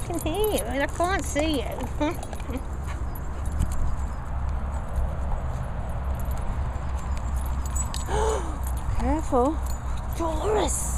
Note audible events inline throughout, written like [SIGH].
can hear you and I can't see you. [GASPS] Careful. [GASPS] Doris!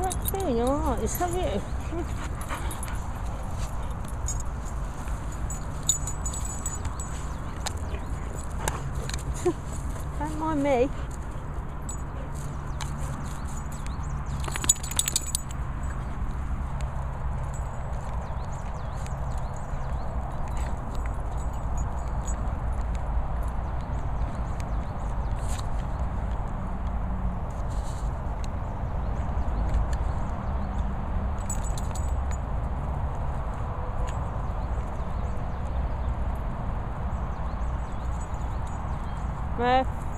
You're not doing alright, have you? Don't mind me. मैं